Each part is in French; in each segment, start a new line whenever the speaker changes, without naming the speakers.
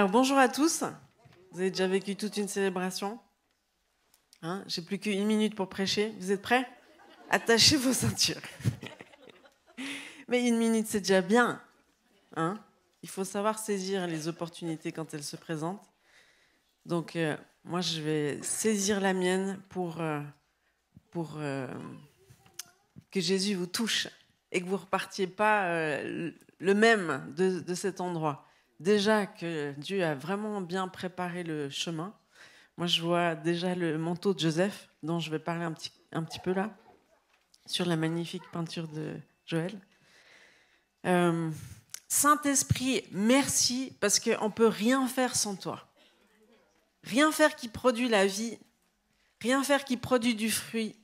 Alors bonjour à tous. Vous avez déjà vécu toute une célébration. Hein? J'ai plus qu'une minute pour prêcher. Vous êtes prêts? Attachez vos ceintures. Mais une minute, c'est déjà bien. Hein? Il faut savoir saisir les opportunités quand elles se présentent. Donc, euh, moi, je vais saisir la mienne pour, euh, euh, que Jésus vous touche et que vous repartiez pas le même de cet endroit. Déjà que Dieu a vraiment bien préparé le chemin. Moi, je vois déjà le manteau de Joseph, dont je vais parler un petit, un petit peu là, sur la magnifique peinture de Joël. Euh, Saint-Esprit, merci, parce qu'on ne peut rien faire sans toi. Rien faire qui produit la vie, rien faire qui produit du fruit.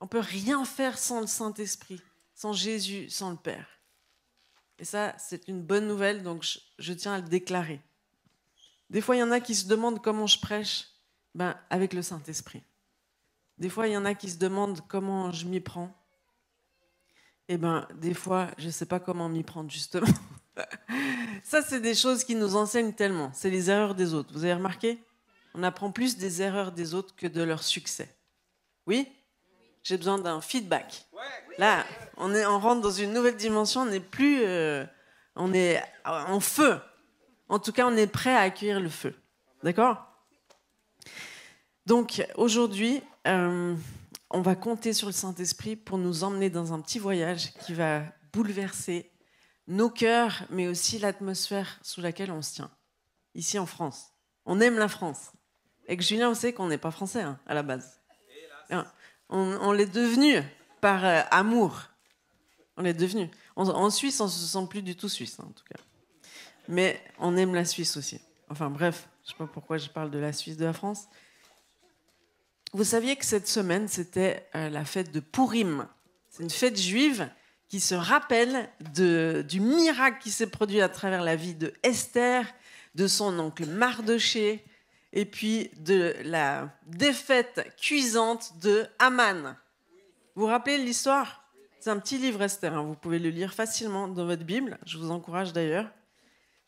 On peut rien faire sans le Saint-Esprit, sans Jésus, sans le Père. Et ça, c'est une bonne nouvelle, donc je, tiens à le déclarer. Des fois, il y en a qui se demandent comment je prêche. Ben, avec le Saint-Esprit. Des fois, il y en a qui se demandent comment je m'y prends. Eh ben, des fois, je ne sais pas comment m'y prendre, justement. Ça, c'est des choses qui nous enseignent tellement. C'est les erreurs des autres. Vous avez remarqué? On apprend plus des erreurs des autres que de leur succès. Oui? J'ai besoin d'un feedback. Là, on, est, on rentre dans une nouvelle dimension. On n'est plus... Euh, on est en feu. En tout cas, on est prêt à accueillir le feu. D'accord? Donc aujourd'hui, euh, on va compter sur le Saint-Esprit pour nous emmener dans un petit voyage qui va bouleverser nos cœurs, mais aussi l'atmosphère sous laquelle on se tient, ici en France. On aime la France. Et que Julien, on sait qu'on n'est pas français hein, à la base. On, l'est devenu par euh, amour. On l'est devenu. En, Suisse, on se sent plus du tout suisse, hein, en tout cas. Mais on aime la Suisse aussi. Enfin bref, je ne sais pas pourquoi je parle de la Suisse de la France. Vous saviez que cette semaine, c'était euh, la fête de Purim. C'est une fête juive qui se rappelle du miracle qui s'est produit à travers la vie de Esther, de son oncle Mardoché, et puis de la défaite cuisante de Haman. Vous vous rappelez l'histoire? C'est un petit livre Esther, hein. vous pouvez le lire facilement dans votre Bible, je vous encourage d'ailleurs.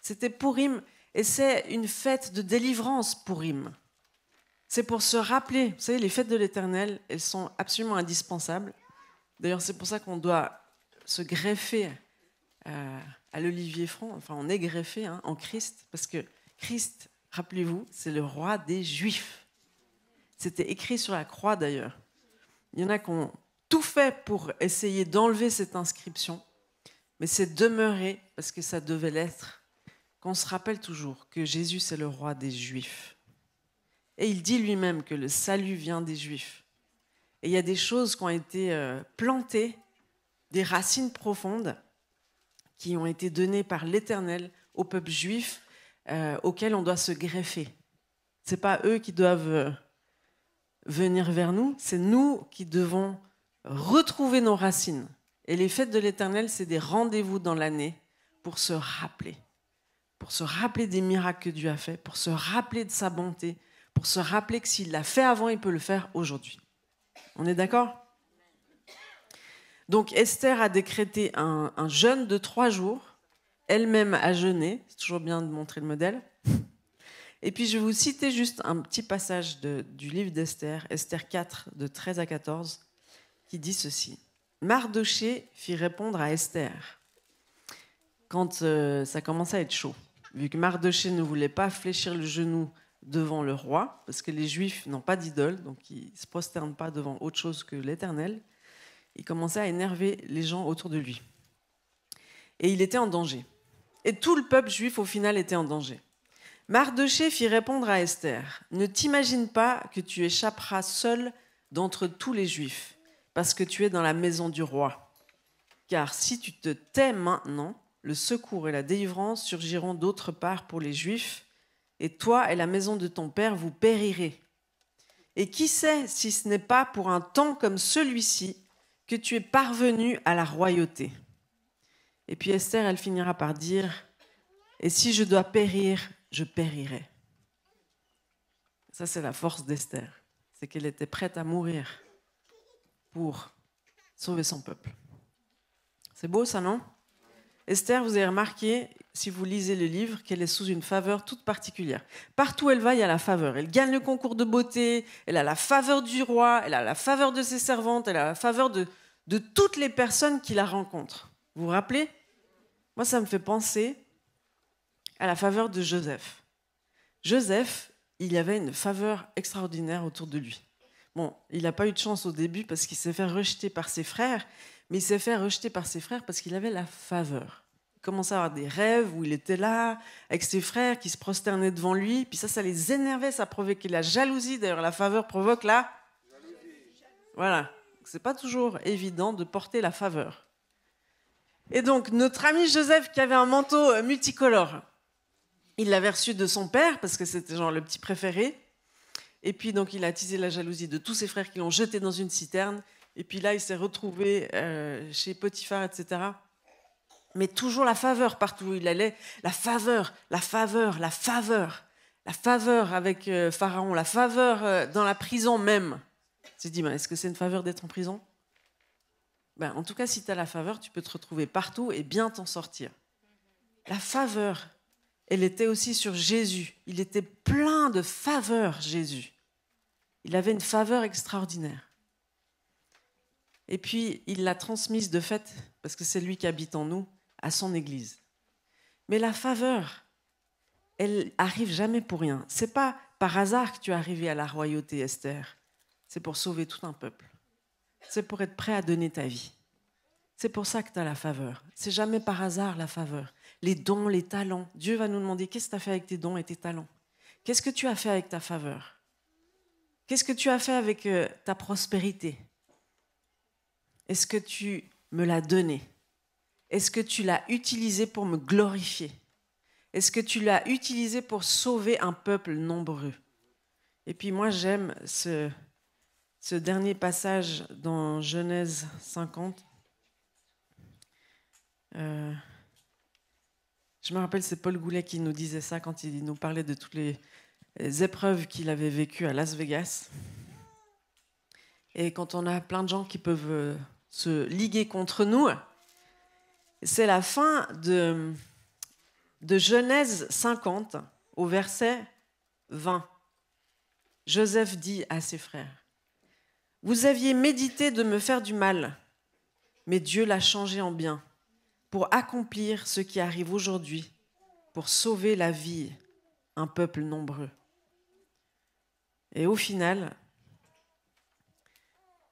C'était Purim, et c'est une fête de délivrance Purim. C'est pour se rappeler, vous savez, les fêtes de l'Éternel, elles sont absolument indispensables. D'ailleurs, c'est pour ça qu'on doit se greffer euh, à l'olivier franc, enfin on est greffé hein, en Christ, parce que Christ, rappelez-vous, c'est le roi des Juifs. C'était écrit sur la croix d'ailleurs. Il y en a qui ont tout fait pour essayer d'enlever cette inscription, mais c'est demeuré parce que ça devait l'être, qu'on se rappelle toujours que Jésus c'est le roi des Juifs. Et il dit lui-même que le salut vient des Juifs. Et il y a des choses qui ont été euh, plantées, des racines profondes, qui ont été données par l'Éternel au peuple juif, euh, auquel on doit se greffer. Ce n'est pas eux qui doivent euh, venir vers nous, c'est nous qui devons retrouver nos racines. Et les fêtes de l'Éternel, c'est des rendez-vous dans l'année pour se rappeler, pour se rappeler des miracles que Dieu a fait, pour se rappeler de sa bonté, pour se rappeler que s'il l'a fait avant, il peut le faire aujourd'hui. On est d'accord? Donc Esther a décrété un, jeûne de trois jours. Elle-même a jeûné. C'est toujours bien de montrer le modèle. Et puis je vais vous citer juste un petit passage du livre d'Esther, Esther 4, de 13 à 14, qui dit ceci. Mardoché fit répondre à Esther quand euh, ça commençait à être chaud. Vu que Mardoché ne voulait pas fléchir le genou devant le roi, parce que les Juifs n'ont pas d'idole, donc ils ne se prosternent pas devant autre chose que l'Éternel. Il commençait à énerver les gens autour de lui. Et il était en danger. Et tout le peuple juif, au final, était en danger. Mardoché fit répondre à Esther Ne t'imagine pas que tu échapperas seul d'entre tous les Juifs, parce que tu es dans la maison du roi. Car si tu te tais maintenant, le secours et la délivrance surgiront d'autre part pour les Juifs et toi et la maison de ton père, vous périrez. Et qui sait si ce n'est pas pour un temps comme celui-ci que tu es parvenu à la royauté? Et puis Esther, elle finira par dire, et si je dois périr, je périrai. Ça, c'est la force d'Esther, c'est qu'elle était prête à mourir pour sauver son peuple. C'est beau ça, non? Esther, vous avez remarqué, si vous lisez le livre, qu'elle est sous une faveur toute particulière. Partout où elle va, il y a la faveur. Elle gagne le concours de beauté, elle a la faveur du roi, elle a la faveur de ses servantes, elle a la faveur de, de toutes les personnes qui la rencontrent. Vous vous rappelez? Moi, ça me fait penser à la faveur de Joseph. Joseph, il y avait une faveur extraordinaire autour de lui. Bon, il n'a pas eu de chance au début parce qu'il s'est fait rejeter par ses frères, mais il s'est fait rejeter par ses frères parce qu'il avait la faveur. Il commençait à avoir des rêves où il était là, avec ses frères qui se prosternaient devant lui, puis ça, ça les énervait, ça provoquait la jalousie. D'ailleurs, la faveur provoque la... Voilà, c'est pas toujours évident de porter la faveur. Et donc, notre ami Joseph, qui avait un manteau euh, multicolore, il l'avait reçu de son père, parce que c'était genre le petit préféré. Et puis, donc, il a attisé la jalousie de tous ses frères qui l'ont jeté dans une citerne. Et puis là, il s'est retrouvé euh, chez Potiphar, etc. Mais toujours la faveur partout où il allait. La faveur, la faveur, la faveur. La faveur avec euh, Pharaon, la faveur dans la prison même. Tu te dis, ben, est-ce que c'est une faveur d'être en prison? Ben, En tout cas, si tu as la faveur, tu peux te retrouver partout et bien t'en sortir. La faveur, elle était aussi sur Jésus. Il était plein de faveur, Jésus. Il avait une faveur extraordinaire. Et puis, il l'a transmise de fait, parce que c'est lui qui habite en nous, à son Église. Mais la faveur, elle arrive jamais pour rien. C'est pas par hasard que tu es arrivé à la royauté, Esther. C'est pour sauver tout un peuple. C'est pour être prêt à donner ta vie. C'est pour ça que tu as la faveur. C'est jamais par hasard la faveur. Les dons, les talents. Dieu va nous demander qu'est-ce que tu as fait avec tes dons et tes talents? Qu'est-ce que tu as fait avec ta faveur? Qu'est-ce que tu as fait avec euh, ta prospérité? Est-ce que tu me l'as donné? Est-ce que tu l'as utilisé pour me glorifier? Est-ce que tu l'as utilisé pour sauver un peuple nombreux? Et puis moi j'aime ce, ce dernier passage dans Genèse 50. Euh, je me rappelle, c'est Paul Goulet qui nous disait ça quand il nous parlait de toutes les, épreuves qu'il avait vécues à Las Vegas. Et quand on a plein de gens qui peuvent euh, se liguer contre nous, c'est la fin de, de Genèse 50 au verset 20. Joseph dit à ses frères, Vous aviez médité de me faire du mal, mais Dieu l'a changé en bien pour accomplir ce qui arrive aujourd'hui, pour sauver la vie un peuple nombreux. Et au final,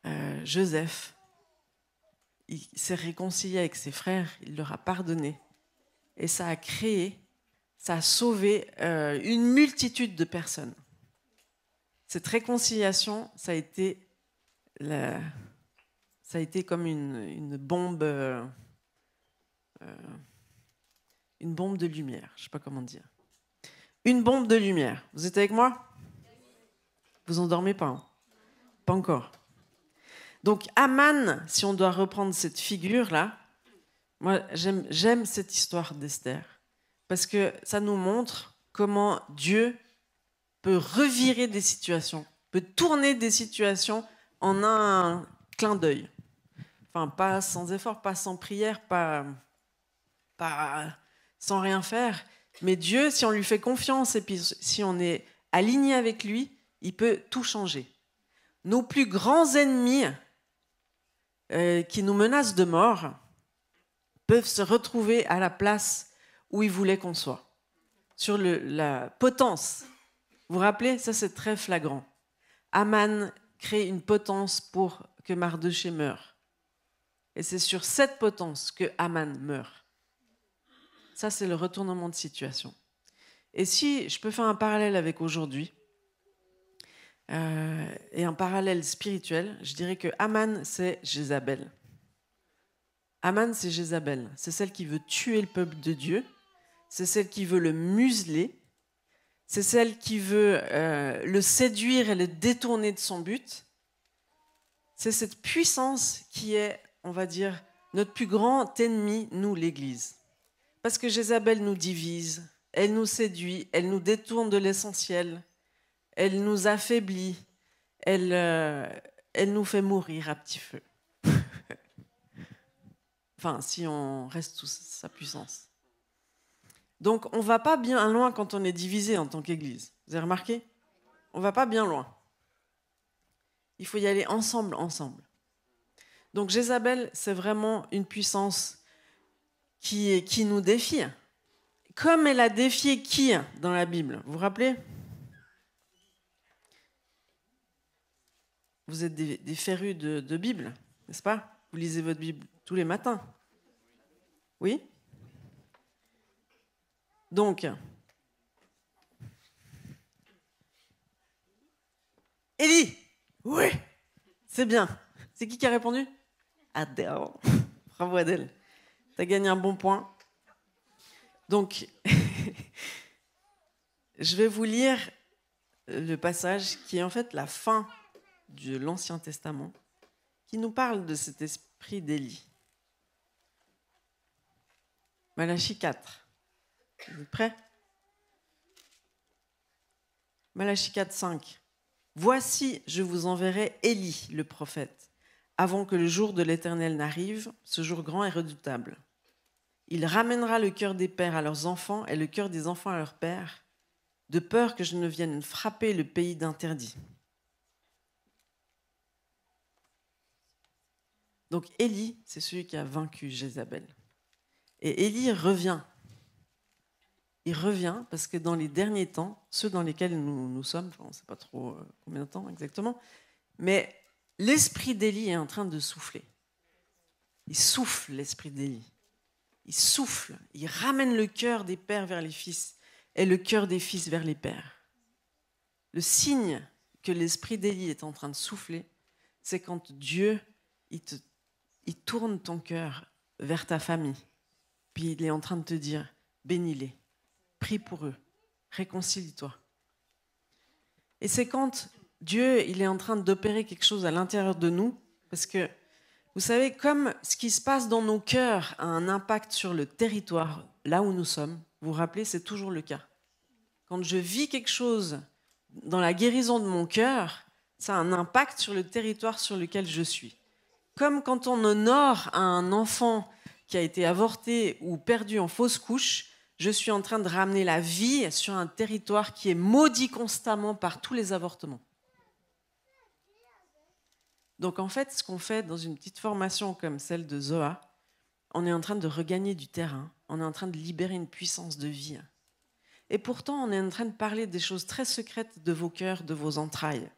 euh, Joseph, s'est réconcilié avec ses frères, il leur a pardonné. Et ça a créé, ça a sauvé euh, une multitude de personnes. Cette réconciliation, ça a été, ça a été comme une, bombe. Euh, euh, une bombe de lumière. Je sais pas comment dire. Une bombe de lumière. Vous êtes avec moi? Vous endormez pas hein? Pas encore. Donc Aman, si on doit reprendre cette figure-là, moi j'aime cette histoire d'Esther. Parce que ça nous montre comment Dieu peut revirer des situations, peut tourner des situations en un clin d'œil. Enfin, pas sans effort, pas sans prière, pas sans rien faire. Mais Dieu, si on lui fait confiance et puis si on est aligné avec lui, il peut tout changer. Nos plus grands ennemis euh, qui nous menacent de mort peuvent se retrouver à la place où ils voulaient qu'on soit, sur la potence. Vous vous rappelez, ça c'est très flagrant. Aman crée une potence pour que Mardoché meure. Et c'est sur cette potence que Aman meurt. Ça, c'est le retournement de situation. Et si je peux faire un parallèle avec aujourd'hui, euh, et un parallèle spirituel, je dirais que Aman, c'est Jézabel. Aman, c'est Jézabel. C'est celle qui veut tuer le peuple de Dieu. C'est celle qui veut le museler. C'est celle qui veut euh, le séduire et le détourner de son but. C'est cette puissance qui est, on va dire, notre plus grand ennemi, nous, l'Église. Parce que Jézabel nous divise, elle nous séduit, elle nous détourne de l'essentiel, elle nous affaiblit, elle, euh, elle nous fait mourir à petit feu. Enfin, si on reste sous sa puissance. Donc, on va pas bien loin quand on est divisé en tant qu'Église. Vous avez remarqué? On va pas bien loin. Il faut y aller ensemble, ensemble. Donc, Jézabel, c'est vraiment une puissance qui, qui nous défie. Comme elle a défié qui dans la Bible? Vous vous rappelez? Vous êtes des, férus de, de Bible, n'est-ce pas? Vous lisez votre Bible tous les matins. Oui? Donc, Élie Oui C'est bien. C'est qui qui a répondu? Adèle. Bravo Adèle. Tu as gagné un bon point. Donc, je vais vous lire le passage qui est en fait la fin de l'Ancien Testament, qui nous parle de cet esprit d'Élie. Malachie 4. Vous êtes prêts? Malachie 4, 5. Voici, je vous enverrai Élie, le prophète, avant que le jour de l'Éternel n'arrive, ce jour grand et redoutable. Il ramènera le cœur des pères à leurs enfants et le cœur des enfants à leurs pères, de peur que je ne vienne frapper le pays d'interdit. Donc Élie, c'est celui qui a vaincu Jézabel. Et Élie revient. Il revient parce que dans les derniers temps, ceux dans lesquels nous, nous sommes, on ne sait pas trop euh, combien de temps exactement, mais l'esprit d'Élie est en train de souffler. Il souffle l'esprit d'Élie. Il souffle, il ramène le cœur des pères vers les fils et le cœur des fils vers les pères. Le signe que l'esprit d'Élie est en train de souffler, c'est quand Dieu il, tourne ton cœur vers ta famille, puis il est en train de te dire, bénis-les, prie pour eux, réconcilie-toi. Et c'est quand Dieu il est en train d'opérer quelque chose à l'intérieur de nous, parce que vous savez, comme ce qui se passe dans nos cœurs a un impact sur le territoire, là où nous sommes, vous vous rappelez, c'est toujours le cas. Quand je vis quelque chose dans la guérison de mon cœur, ça a un impact sur le territoire sur lequel je suis. Comme quand on honore un enfant qui a été avorté ou perdu en fausse couche, je suis en train de ramener la vie sur un territoire qui est maudit constamment par tous les avortements. Donc en fait, ce qu'on fait dans une petite formation comme celle de Zoa, on est en train de regagner du terrain, on est en train de libérer une puissance de vie. Et pourtant, on est en train de parler des choses très secrètes de vos cœurs, de vos entrailles.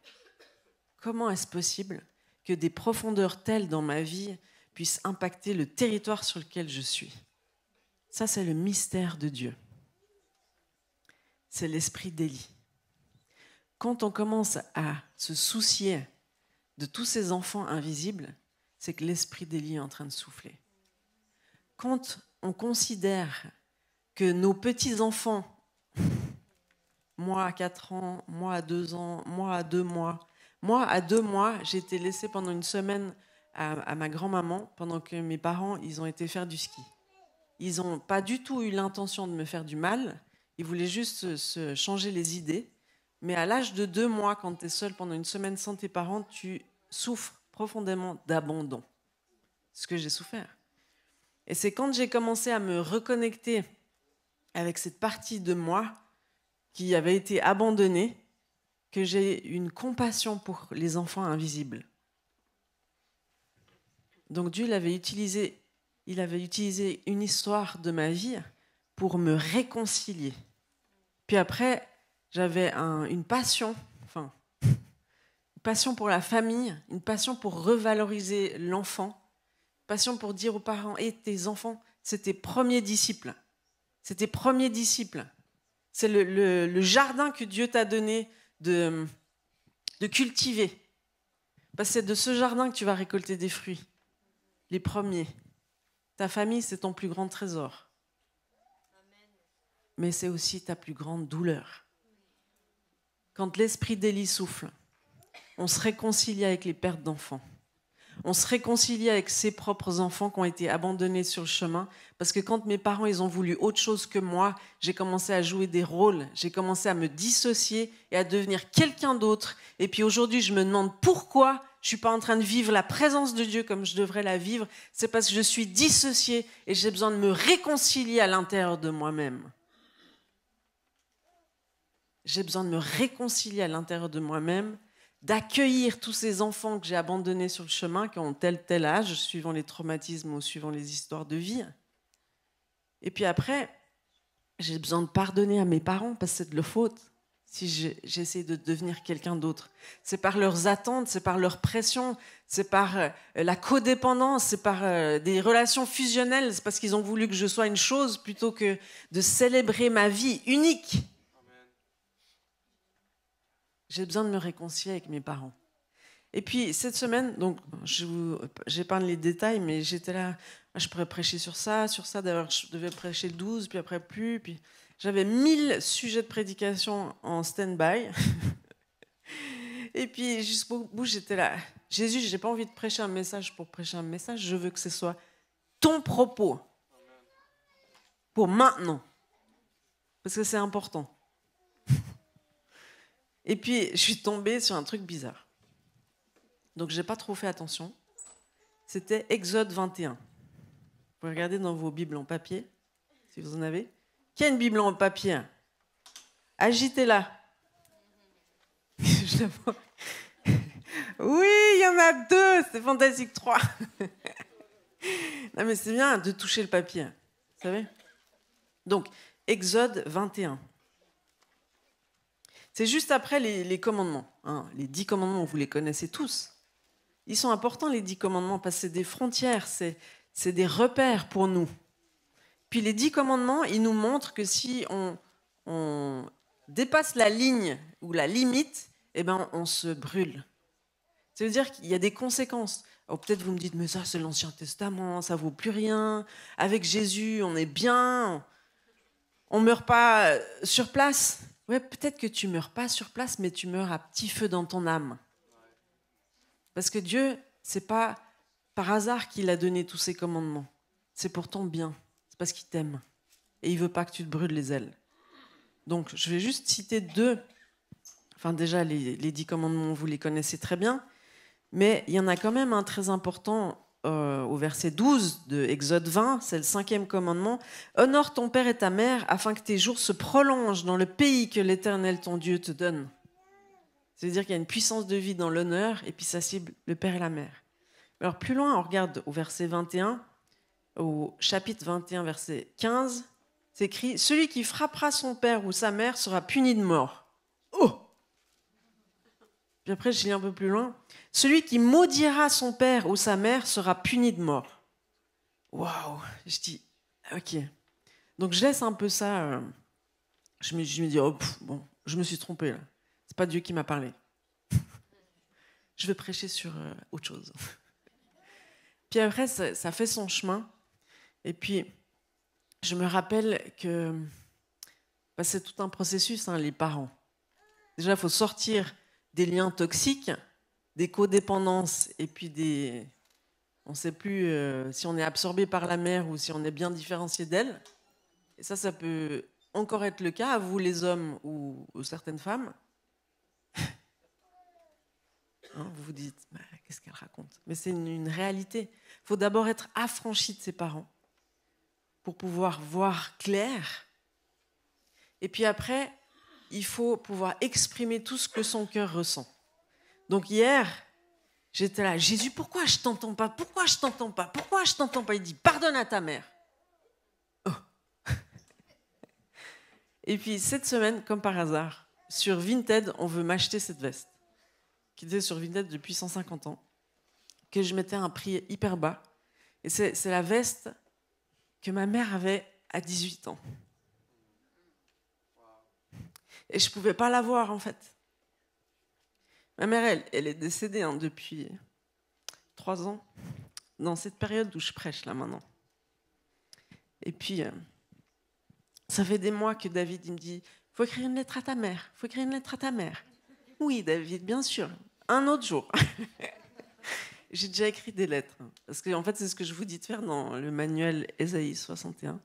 Comment est-ce possible que des profondeurs telles dans ma vie puisse impacter le territoire sur lequel je suis? Ça, c'est le mystère de Dieu. C'est l'esprit d'Élie. Quand on commence à se soucier de tous ces enfants invisibles, c'est que l'esprit d'Élie est en train de souffler. Quand on considère que nos petits-enfants, moi à 4 ans, moi à 2 ans, moi à 2 mois, moi à 2 mois, j'ai été laissée pendant une semaine à, ma grand-maman pendant que mes parents, ils ont été faire du ski. Ils n'ont pas du tout eu l'intention de me faire du mal, ils voulaient juste se, changer les idées. Mais à l'âge de deux mois, quand tu es seul pendant une semaine sans tes parents, tu souffres profondément d'abandon. Ce que j'ai souffert. Et c'est quand j'ai commencé à me reconnecter avec cette partie de moi qui avait été abandonnée que j'ai une compassion pour les enfants invisibles. Donc Dieu avait utilisé, il avait utilisé une histoire de ma vie pour me réconcilier. Puis après, j'avais une passion, enfin, une passion pour la famille, une passion pour revaloriser l'enfant, une passion pour dire aux parents, et tes enfants, c'est tes premiers disciples. C'est tes premiers disciples. C'est le, jardin que Dieu t'a donné de, de cultiver. Parce que c'est de ce jardin que tu vas récolter des fruits les premiers. Ta famille, c'est ton plus grand trésor. Mais c'est aussi ta plus grande douleur. Quand l'esprit d'Élie souffle, on se réconcilie avec les pertes d'enfants. On se réconcilie avec ses propres enfants qui ont été abandonnés sur le chemin. Parce que quand mes parents, ils ont voulu autre chose que moi, j'ai commencé à jouer des rôles. J'ai commencé à me dissocier et à devenir quelqu'un d'autre. Et puis aujourd'hui, je me demande pourquoi je suis pas en train de vivre la présence de Dieu comme je devrais la vivre, c'est parce que je suis dissocié et j'ai besoin de me réconcilier à l'intérieur de moi-même. J'ai besoin de me réconcilier à l'intérieur de moi-même, d'accueillir tous ces enfants que j'ai abandonnés sur le chemin, qui ont tel tel âge, suivant les traumatismes ou suivant les histoires de vie. Et puis après, j'ai besoin de pardonner à mes parents parce que c'est de leur faute si j'essaie de devenir quelqu'un d'autre. C'est par leurs attentes, c'est par leur pression, c'est par euh, la codépendance, c'est par euh, des relations fusionnelles, c'est parce qu'ils ont voulu que je sois une chose plutôt que de célébrer ma vie unique. J'ai besoin de me réconcilier avec mes parents. Et puis cette semaine, donc j'épargne les détails, mais j'étais là, je pourrais prêcher sur ça, sur ça. D'ailleurs, je devais prêcher le 12, puis après plus, puis j'avais mille sujets de prédication en stand-by. Et puis jusqu'au bout, j'étais là. Jésus, j'ai pas envie de prêcher un message pour prêcher un message. Je veux que ce soit ton propos pour maintenant, parce que c'est important. Et puis je suis tombée sur un truc bizarre. Donc j'ai pas trop fait attention. C'était Exode 21. Vous pouvez regarder dans vos Bibles en papier, si vous en avez. Qui a une Bible en papier Agitez-la. oui, il y en a deux, c'est fantastique, trois. non mais c'est bien de toucher le papier, vous savez Donc, Exode 21. C'est juste après les, commandements. Hein. Les dix commandements, vous les connaissez tous. Ils sont importants, les dix commandements, parce que c'est des frontières, c'est des repères pour nous. Puis les dix commandements, ils nous montrent que si on, dépasse la ligne ou la limite, eh ben, on se brûle. Ça veut dire qu'il y a des conséquences. Peut-être vous me dites, mais ça c'est l'Ancien Testament, ça vaut plus rien. Avec Jésus, on est bien. On meurt pas euh, sur place. Ouais, peut-être que tu meurs pas sur place, mais tu meurs à petit feu dans ton âme. Parce que Dieu, c'est pas par hasard qu'il a donné tous ces commandements. C'est pour ton bien. C'est parce qu'il t'aime. Et il veut pas que tu te brûles les ailes. Donc, je vais juste citer deux. Enfin, déjà, les, dix commandements, vous les connaissez très bien. Mais il y en a quand même un très important euh, au verset 12 de Exode 20, c'est le cinquième commandement. Honore ton père et ta mère afin que tes jours se prolongent dans le pays que l'Éternel ton Dieu te donne. C'est-à-dire qu'il y a une puissance de vie dans l'honneur et puis ça cible le père et la mère. Alors plus loin, on regarde au verset 21 au chapitre 21, verset 15, c'est écrit Celui qui frappera son père ou sa mère sera puni de mort. Oh Puis après, je lis un peu plus loin Celui qui maudira son père ou sa mère sera puni de mort. Waouh Je dis Ok. Donc je laisse un peu ça. Euh, je, me, dis Oh, bon, je me suis trompé là. C'est pas Dieu qui m'a parlé. je vais prêcher sur euh, autre chose. Puis après, ça fait son chemin. Et puis, je me rappelle que c'est tout un processus, hein, les parents. Déjà, il faut sortir des liens toxiques, des codépendances, et puis des... On ne sait plus euh, si on est absorbé par la mère ou si on est bien différencié d'elle. Et ça, ça peut encore être le cas à vous, les hommes ou, certaines femmes. Hein, vous vous dites, bah, qu'est-ce qu'elle raconte? Mais c'est une réalité. Il faut d'abord être affranchi de ses parents pour pouvoir voir clair. Et puis après, il faut pouvoir exprimer tout ce que son cœur ressent. Donc hier, j'étais là, Jésus, pourquoi je t'entends pas? Pourquoi je t'entends pas? Pourquoi je t'entends pas? Il dit, pardonne à ta mère. Oh. Et puis cette semaine, comme par hasard, sur Vinted, on veut m'acheter cette veste, qui était sur Vinted depuis 150 ans, que je mettais à un prix hyper bas. Et c'est la veste que ma mère avait à 18 ans. Et je ne pouvais pas la voir, en fait. Ma mère, elle, elle est décédée hein, depuis trois ans, dans cette période où je prêche là maintenant. Et puis, euh, ça fait des mois que David il me dit faut écrire une lettre à ta mère, faut écrire une lettre à ta mère. Oui, David, bien sûr. Un autre jour. J'ai déjà écrit des lettres. Parce que, en fait, c'est ce que je vous dis de faire dans le manuel Esaïe 61.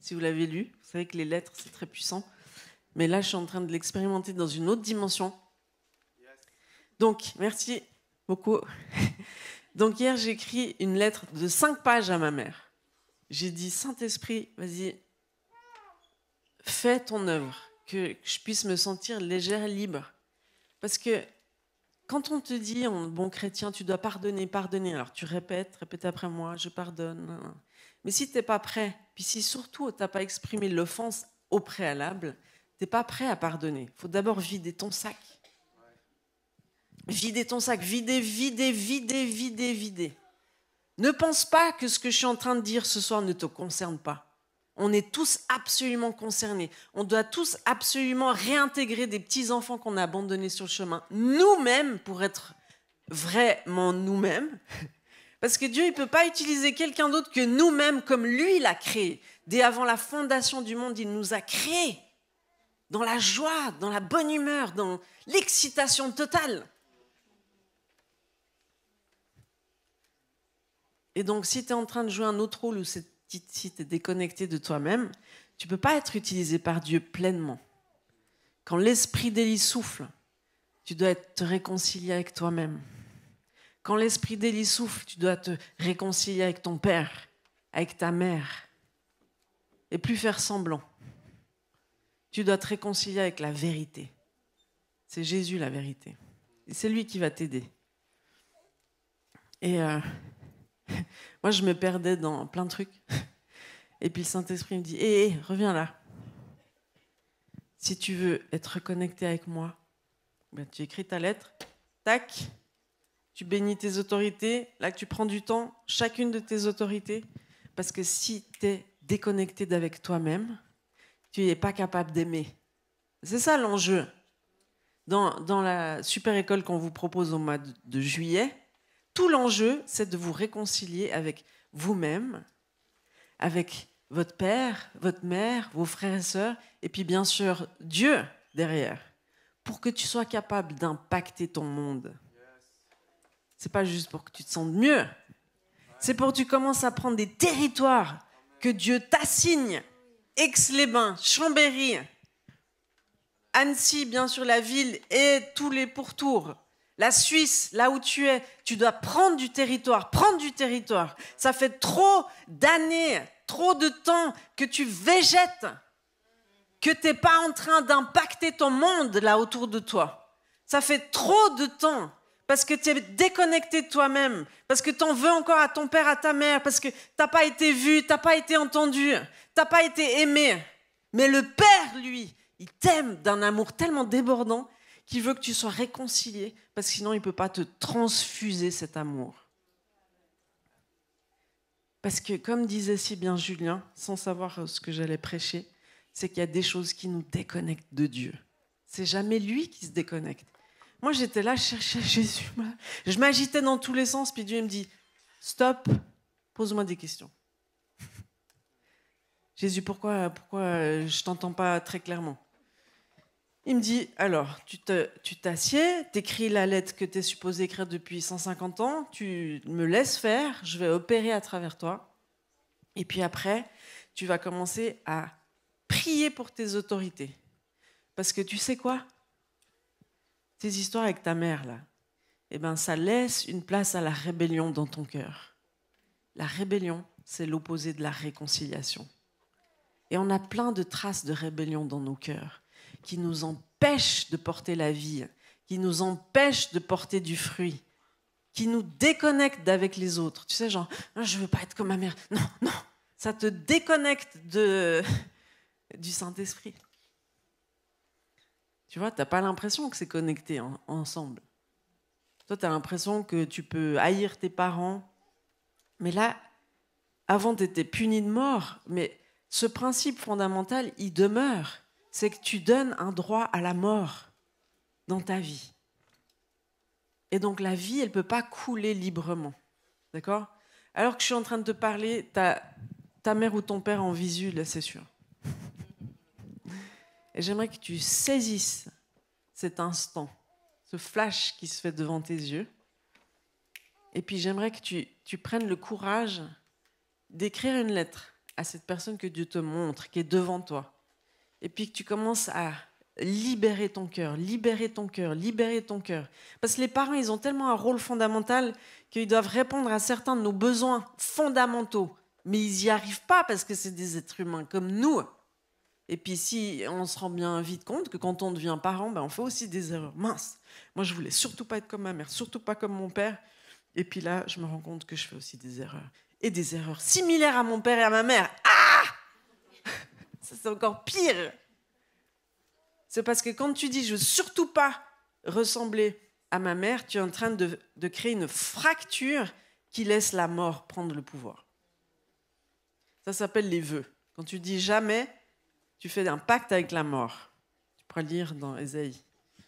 Si vous l'avez lu, vous savez que les lettres, c'est très puissant. Mais là, je suis en train de l'expérimenter dans une autre dimension. Donc, merci beaucoup. Donc hier, j'ai écrit une lettre de cinq pages à ma mère. J'ai dit, Saint-Esprit, vas-y, fais ton œuvre, que je puisse me sentir légère, libre. Parce que quand on te dit, bon chrétien, tu dois pardonner, pardonner, alors tu répètes, répète après moi, je pardonne. Mais si tu n'es pas prêt, puis si surtout tu n'as pas exprimé l'offense au préalable, tu n'es pas prêt à pardonner. Il faut d'abord vider ton sac. Vider ton sac, vider, vider, vider, vider, vider. Ne pense pas que ce que je suis en train de dire ce soir ne te concerne pas. On est tous absolument concernés. On doit tous absolument réintégrer des petits-enfants qu'on a abandonnés sur le chemin, nous-mêmes, pour être vraiment nous-mêmes. Parce que Dieu, il ne peut pas utiliser quelqu'un d'autre que nous-mêmes comme lui l'a créé. Dès avant la fondation du monde, il nous a créés dans la joie, dans la bonne humeur, dans l'excitation totale. Et donc, si tu es en train de jouer un autre rôle ou si tu es déconnecté de toi-même, tu ne peux pas être utilisé par Dieu pleinement. Quand l'esprit d'Élie souffle, tu dois te réconcilier avec toi-même. Quand l'esprit d'Élie souffle, tu dois te réconcilier avec ton père, avec ta mère, et plus faire semblant. Tu dois te réconcilier avec la vérité. C'est Jésus la vérité. Et c'est lui qui va t'aider. Et euh, Moi, je me perdais dans plein de trucs. Et puis le Saint-Esprit me dit Hé, hé, reviens là. Si tu veux être reconnecté avec moi, ben, tu écris ta lettre, tac, tu bénis tes autorités, là tu prends du temps, chacune de tes autorités, parce que si tu es déconnecté d'avec toi-même, tu n'es pas capable d'aimer. C'est ça l'enjeu. Dans, dans, la super école qu'on vous propose au mois de juillet, tout l'enjeu, c'est de vous réconcilier avec vous-même, avec votre père, votre mère, vos frères et sœurs, et puis bien sûr Dieu derrière, pour que tu sois capable d'impacter ton monde. C'est pas juste pour que tu te sentes mieux, c'est pour que tu commences à prendre des territoires que Dieu t'assigne. Aix-les-Bains, Chambéry, Annecy, bien sûr la ville et tous les pourtours. La Suisse, là où tu es, tu dois prendre du territoire, prendre du territoire. Ça fait trop d'années, trop de temps que tu végètes, que tu n'es pas en train d'impacter ton monde là autour de toi. Ça fait trop de temps parce que tu es déconnecté de toi-même, parce que tu en veux encore à ton père, à ta mère, parce que tu n'as pas été vu, tu n'as pas été entendu, tu n'as pas été aimé. Mais le Père, lui, il t'aime d'un amour tellement débordant qu'il veut que tu sois réconcilié, parce que sinon il ne peut pas te transfuser cet amour. Parce que comme disait si bien Julien, sans savoir ce que j'allais prêcher, c'est qu'il y a des choses qui nous déconnectent de Dieu. C'est jamais lui qui se déconnecte. Moi j'étais là, je cherchais Jésus, je m'agitais dans tous les sens, puis Dieu me dit, stop, pose-moi des questions. Jésus, pourquoi, pourquoi je t'entends pas très clairement? Il me dit, alors, tu t'assieds, tu écris la lettre que tu es supposé écrire depuis 150 ans, tu me laisses faire, je vais opérer à travers toi. Et puis après, tu vas commencer à prier pour tes autorités. Parce que tu sais quoi? Tes histoires avec ta mère, là, eh ben, ça laisse une place à la rébellion dans ton cœur. La rébellion, c'est l'opposé de la réconciliation. Et on a plein de traces de rébellion dans nos cœurs qui nous empêche de porter la vie, qui nous empêche de porter du fruit, qui nous déconnecte d'avec les autres. Tu sais, genre, ah, je veux pas être comme ma mère. Non, non, ça te déconnecte de, du Saint-Esprit. Tu vois, tu n'as pas l'impression que c'est connecté ensemble. Toi, tu as l'impression que tu peux haïr tes parents. Mais là, avant, tu étais puni de mort. Mais ce principe fondamental, il demeure c'est que tu donnes un droit à la mort dans ta vie. Et donc la vie, elle ne peut pas couler librement. D'accord? Alors que je suis en train de te parler, ta, ta mère ou ton père en visu, là, c'est sûr. Et j'aimerais que tu saisisses cet instant, ce flash qui se fait devant tes yeux. Et puis j'aimerais que tu, tu prennes le courage d'écrire une lettre à cette personne que Dieu te montre, qui est devant toi et puis que tu commences à libérer ton cœur, libérer ton cœur, libérer ton cœur. Parce que les parents, ils ont tellement un rôle fondamental qu'ils doivent répondre à certains de nos besoins fondamentaux. Mais ils n'y arrivent pas parce que c'est des êtres humains comme nous. Et puis si on se rend bien vite compte que quand on devient parent, ben on fait aussi des erreurs. Mince, moi je voulais surtout pas être comme ma mère, surtout pas comme mon père. Et puis là, je me rends compte que je fais aussi des erreurs. Et des erreurs similaires à mon père et à ma mère. Ah C'est encore pire. C'est parce que quand tu dis je veux surtout pas ressembler à ma mère, tu es en train de, de créer une fracture qui laisse la mort prendre le pouvoir. Ça s'appelle les vœux. Quand tu dis jamais, tu fais un pacte avec la mort. Tu pourras lire dans Ésaïe. Tu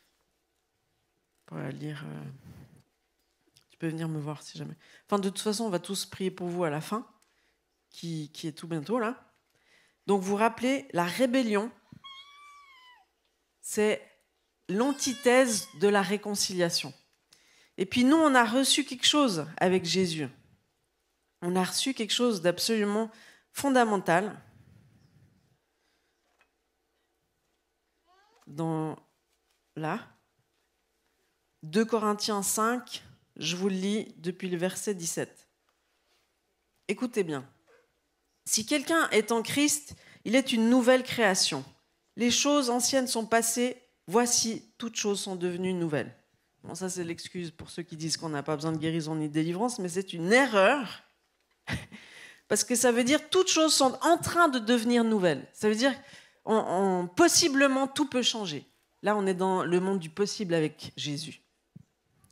pourras lire. Euh, tu peux venir me voir si jamais. Enfin, de toute façon, on va tous prier pour vous à la fin, qui, qui est tout bientôt là. Donc, vous rappelez, la rébellion, c'est l'antithèse de la réconciliation. Et puis nous, on a reçu quelque chose avec Jésus. On a reçu quelque chose d'absolument fondamental. Dans là, 2 Corinthiens 5, je vous le lis depuis le verset 17. Écoutez bien. Si quelqu'un est en Christ, il est une nouvelle création. Les choses anciennes sont passées, voici, toutes choses sont devenues nouvelles. Bon, ça c'est l'excuse pour ceux qui disent qu'on n'a pas besoin de guérison ni de délivrance, mais c'est une erreur. Parce que ça veut dire toutes choses sont en train de devenir nouvelles. Ça veut dire on, possiblement tout peut changer. Là, on est dans le monde du possible avec Jésus.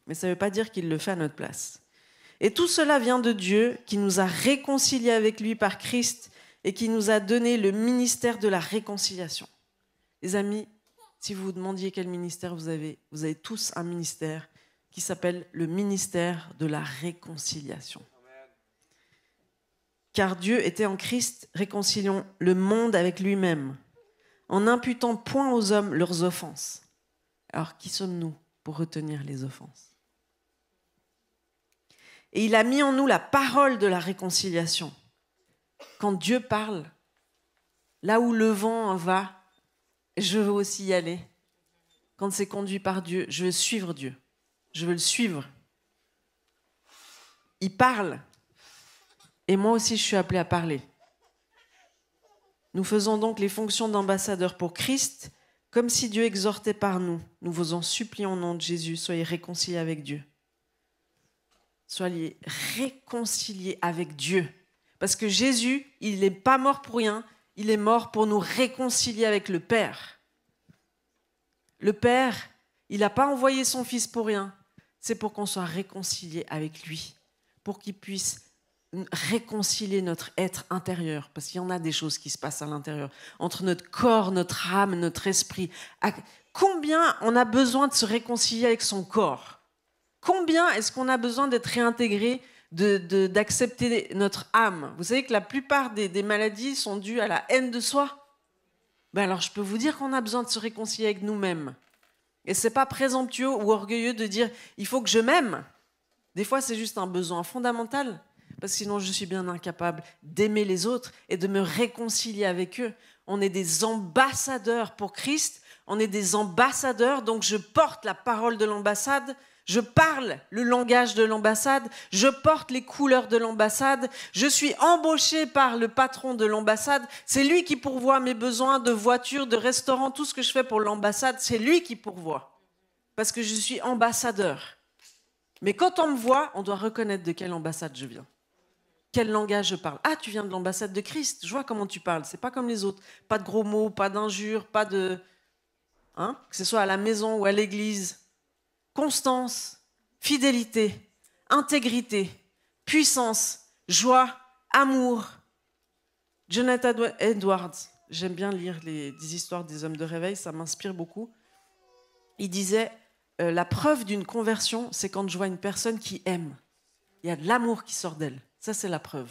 Mais ça ne veut pas dire qu'il le fait à notre place. Et tout cela vient de Dieu qui nous a réconciliés avec lui par Christ et qui nous a donné le ministère de la réconciliation. Les amis, si vous vous demandiez quel ministère vous avez, vous avez tous un ministère qui s'appelle le ministère de la réconciliation. Car Dieu était en Christ réconciliant le monde avec lui-même, en n'imputant point aux hommes leurs offenses. Alors, qui sommes-nous pour retenir les offenses? Et il a mis en nous la parole de la réconciliation. Quand Dieu parle, là où le vent va, je veux aussi y aller. Quand c'est conduit par Dieu, je veux suivre Dieu. Je veux le suivre. Il parle. Et moi aussi, je suis appelé à parler. Nous faisons donc les fonctions d'ambassadeurs pour Christ, comme si Dieu exhortait par nous. Nous vous en supplions au nom de Jésus, soyez réconciliés avec Dieu. Soyez réconciliés avec Dieu. Parce que Jésus, il n'est pas mort pour rien, il est mort pour nous réconcilier avec le Père. Le Père, il n'a pas envoyé son Fils pour rien. C'est pour qu'on soit réconcilié avec lui, pour qu'il puisse réconcilier notre être intérieur, parce qu'il y en a des choses qui se passent à l'intérieur, entre notre corps, notre âme, notre esprit. Combien on a besoin de se réconcilier avec son corps? Combien est-ce qu'on a besoin d'être réintégré d'accepter notre âme? Vous savez que la plupart des, maladies sont dues à la haine de soi. Ben alors je peux vous dire qu'on a besoin de se réconcilier avec nous-mêmes. Et c'est pas présomptueux ou orgueilleux de dire il faut que je m'aime. Des fois c'est juste un besoin fondamental parce que sinon je suis bien incapable d'aimer les autres et de me réconcilier avec eux. On est des ambassadeurs pour Christ, on est des ambassadeurs, donc je porte la parole de l'ambassade je parle le langage de l'ambassade, je porte les couleurs de l'ambassade, je suis embauché par le patron de l'ambassade, c'est lui qui pourvoit mes besoins de voiture, de restaurant, tout ce que je fais pour l'ambassade, c'est lui qui pourvoit. Parce que je suis ambassadeur. Mais quand on me voit, on doit reconnaître de quelle ambassade je viens. Quel langage je parle Ah, tu viens de l'ambassade de Christ. Je vois comment tu parles. C'est pas comme les autres. Pas de gros mots, pas d'injures, pas de. Hein que ce soit à la maison ou à l'église constance, fidélité, intégrité, puissance, joie, amour. Jonathan Edwards, j'aime bien lire les, histoires des hommes de réveil, ça m'inspire beaucoup. Il disait, euh, la preuve d'une conversion, c'est quand je vois une personne qui aime. Il y a de l'amour qui sort d'elle. Ça, c'est la preuve.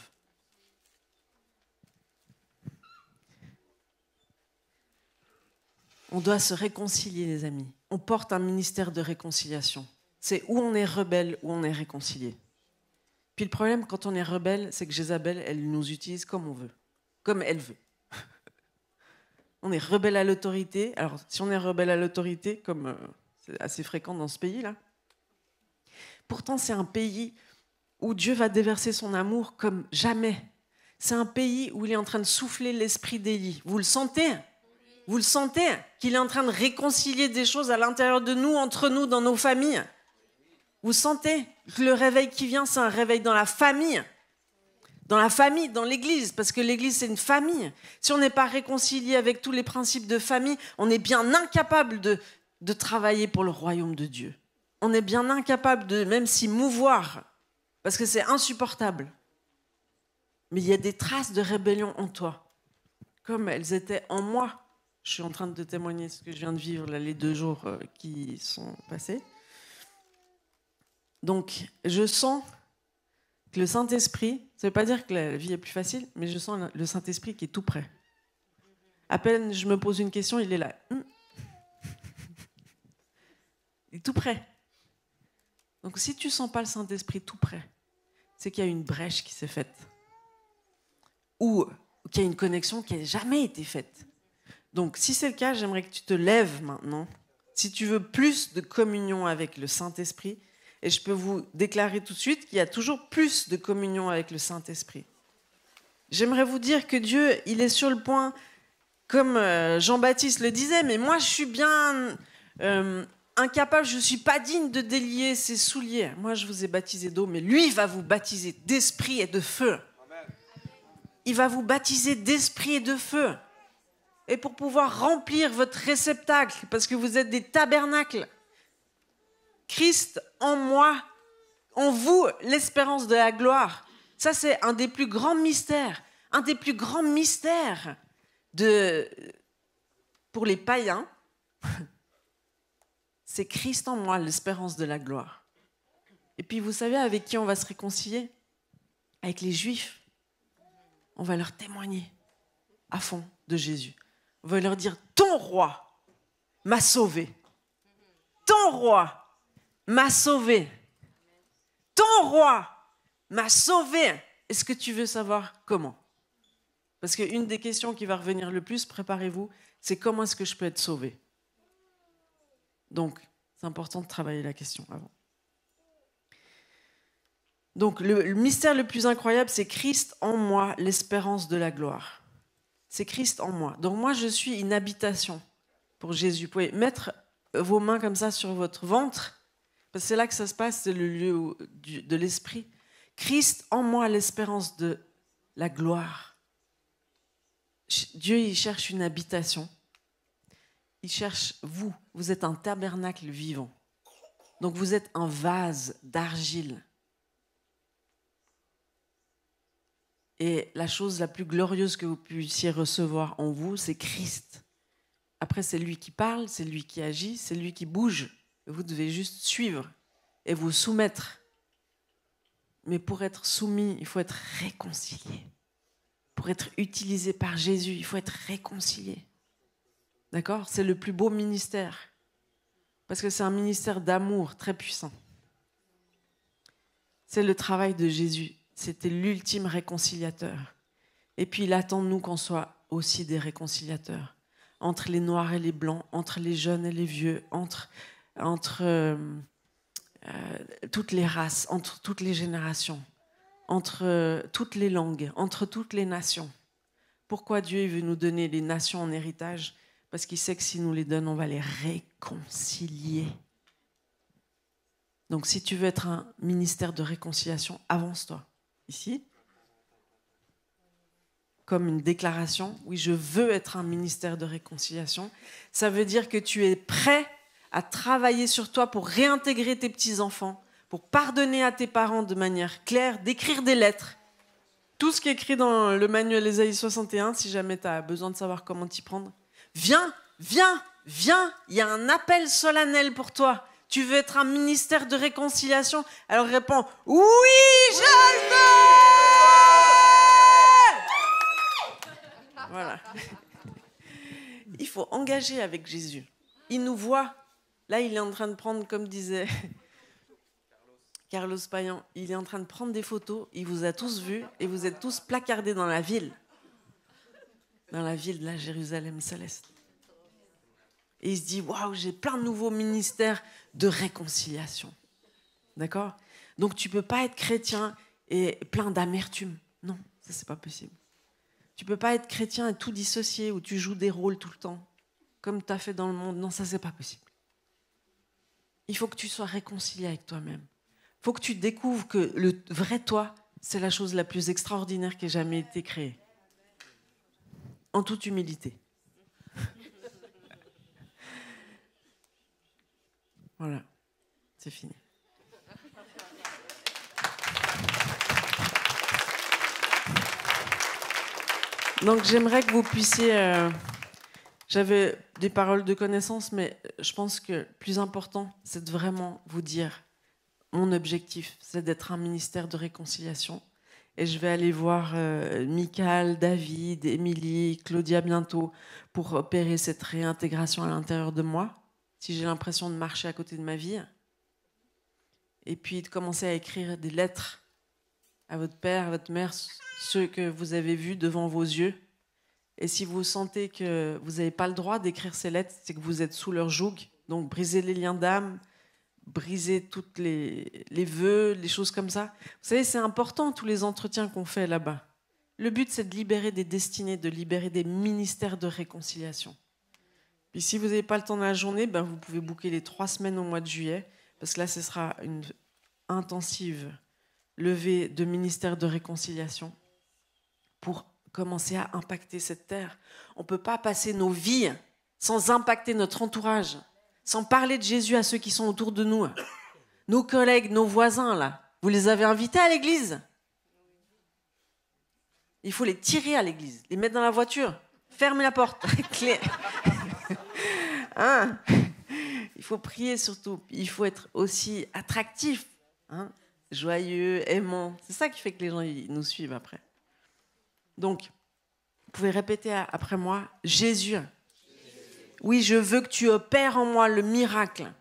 On doit se réconcilier, les amis on porte un ministère de réconciliation. C'est où on est rebelle, où on est réconcilié. Puis le problème, quand on est rebelle, c'est que Jézabel, elle nous utilise comme on veut, comme elle veut. On est rebelle à l'autorité. Alors, si on est rebelle à l'autorité, comme euh, c'est assez fréquent dans ce pays-là, pourtant c'est un pays où Dieu va déverser son amour comme jamais. C'est un pays où il est en train de souffler l'esprit d'Élie. Vous le sentez Vous le sentez Qu'il est en train de réconcilier des choses à l'intérieur de nous, entre nous, dans nos familles Vous sentez que le réveil qui vient, c'est un réveil dans la famille dans la famille, dans l'Église, parce que l'Église, c'est une famille. Si on n'est pas réconcilié avec tous les principes de famille, on est bien incapable de, de travailler pour le royaume de Dieu. On est bien incapable de même s'y mouvoir, parce que c'est insupportable. Mais il y a des traces de rébellion en toi, comme elles étaient en moi. Je suis en train de témoigner ce que je viens de vivre là, les deux jours euh, qui sont passés. Donc, je sens que le Saint-Esprit, ça ne veut pas dire que la vie est plus facile, mais je sens le Saint-Esprit qui est tout prêt. À peine je me pose une question, il est là. Hum. Il est tout prêt. Donc si tu sens pas le Saint-Esprit tout prêt, c'est qu'il y a une brèche qui s'est faite. Ou qu'il y a une connexion qui n'a jamais été faite. Donc si c'est le cas, j'aimerais que tu te lèves maintenant. Si tu veux plus de communion avec le Saint-Esprit, et je peux vous déclarer tout de suite qu'il y a toujours plus de communion avec le Saint-Esprit. J'aimerais vous dire que Dieu, il est sur le point, comme euh, Jean-Baptiste le disait, mais moi je suis bien euh, incapable, je ne suis pas digne de délier ses souliers. Moi je vous ai baptisé d'eau, mais lui va vous baptiser d'esprit et de feu. Il va vous baptiser d'esprit et de feu. Et pour pouvoir remplir votre réceptacle, parce que vous êtes des tabernacles, Christ en moi, en vous, l'espérance de la gloire. Ça, c'est un des plus grands mystères, un des plus grands mystères de, pour les païens. C'est Christ en moi, l'espérance de la gloire. Et puis, vous savez avec qui on va se réconcilier? Avec les Juifs. On va leur témoigner à fond de Jésus. On va leur dire, ton roi m'a sauvé. Ton roi m'a sauvé. Ton roi m'a sauvé. Est-ce que tu veux savoir comment? Parce qu'une des questions qui va revenir le plus, préparez-vous, c'est comment est-ce que je peux être sauvé? Donc, c'est important de travailler la question avant. Donc, le, le mystère le plus incroyable, c'est Christ en moi, l'espérance de la gloire. C'est Christ en moi. Donc, moi, je suis une habitation pour Jésus. Vous pouvez mettre vos mains comme ça sur votre ventre c'est là que ça se passe, c'est le lieu de l'esprit. Christ en moi, l'espérance de la gloire. Dieu, il cherche une habitation. Il cherche vous. Vous êtes un tabernacle vivant. Donc vous êtes un vase d'argile. Et la chose la plus glorieuse que vous puissiez recevoir en vous, c'est Christ. Après, c'est lui qui parle, c'est lui qui agit, c'est lui qui bouge. Vous devez juste suivre et vous soumettre. Mais pour être soumis, il faut être réconcilié. Pour être utilisé par Jésus, il faut être réconcilié. D'accord? C'est le plus beau ministère. Parce que c'est un ministère d'amour très puissant. C'est le travail de Jésus. C'était l'ultime réconciliateur. Et puis il attend de nous qu'on soit aussi des réconciliateurs. Entre les noirs et les blancs, entre les jeunes et les vieux, entre euh, euh, toutes les races, entre toutes les générations, entre euh, toutes les langues, entre toutes les nations. Pourquoi Dieu veut nous donner les nations en héritage? Parce qu'il sait que si nous les donne, on va les réconcilier. Donc si tu veux être un ministère de réconciliation, avance-toi. Ici, comme une déclaration, oui, je veux être un ministère de réconciliation, ça veut dire que tu es prêt à travailler sur toi pour réintégrer tes petits-enfants, pour pardonner à tes parents de manière claire, d'écrire des lettres. Tout ce qui est écrit dans le manuel Ésaïe 61, si jamais tu as besoin de savoir comment t'y prendre. Viens, viens, viens, il y a un appel solennel pour toi. Tu veux être un ministère de réconciliation? Alors réponds Oui, je le veux Voilà. Il faut engager avec Jésus. Il nous voit Là, il est en train de prendre, comme disait Carlos Payan, il est en train de prendre des photos, il vous a tous vus et vous êtes tous placardés dans la ville. dans la ville de la Jérusalem céleste. Et il se dit, waouh, j'ai plein de nouveaux ministères de réconciliation. D'accord? Donc tu peux pas être chrétien et plein d'amertume. Non, ça c'est pas possible. Tu peux pas être chrétien et tout dissocier où tu joues des rôles tout le temps, comme tu as fait dans le monde. Non, ça c'est pas possible. Il faut que tu sois réconcilié avec toi-même. Il faut que tu découvres que le vrai toi, c'est la chose la plus extraordinaire qui ait jamais été créée. En toute humilité. Voilà, c'est fini. Donc j'aimerais que vous puissiez... Euh, j'avais des paroles de connaissance, mais je pense que le plus important, c'est de vraiment vous dire, mon objectif, c'est d'être un ministère de réconciliation. Et je vais aller voir euh, David, Émilie, Claudia bientôt pour opérer cette réintégration à l'intérieur de moi, si j'ai l'impression de marcher à côté de ma vie. Et puis de commencer à écrire des lettres à votre père, à votre mère, ceux que vous avez vus devant vos yeux. Et si vous sentez que vous n'avez pas le droit d'écrire ces lettres, c'est que vous êtes sous leur joug. Donc brisez les liens d'âme, brisez toutes les, les vœux, les choses comme ça. Vous savez, c'est important tous les entretiens qu'on fait là-bas. Le but, c'est de libérer des destinées, de libérer des ministères de réconciliation. Puis si vous n'avez pas le temps dans la journée, ben vous pouvez booker les trois semaines au mois de juillet, parce que là, ce sera une intensive levée de ministères de réconciliation pour commencer à impacter cette terre. On ne peut pas passer nos vies sans impacter notre entourage, sans parler de Jésus à ceux qui sont autour de nous. Nos collègues, nos voisins, là, vous les avez invités à l'église? Il faut les tirer à l'église, les mettre dans la voiture, fermer la porte, clé. Hein Il faut prier surtout. Il faut être aussi attractif, hein joyeux, aimant. C'est ça qui fait que les gens nous suivent après. Donc, vous pouvez répéter après moi, Jésus, oui, je veux que tu opères en moi le miracle.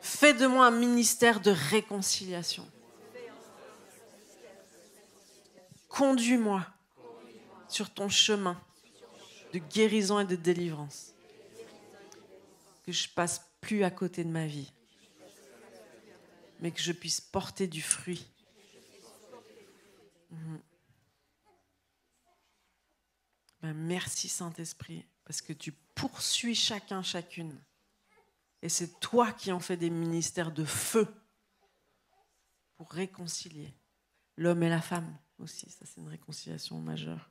Fais de moi un ministère de réconciliation. Conduis-moi sur ton chemin de guérison et de délivrance. Que je passe plus à côté de ma vie, mais que je puisse porter du fruit Mhm. Ben, merci Saint-Esprit, parce que tu poursuis chacun, chacune. Et c'est toi qui en fais des ministères de feu pour réconcilier l'homme et la femme aussi. Ça, c'est une réconciliation majeure.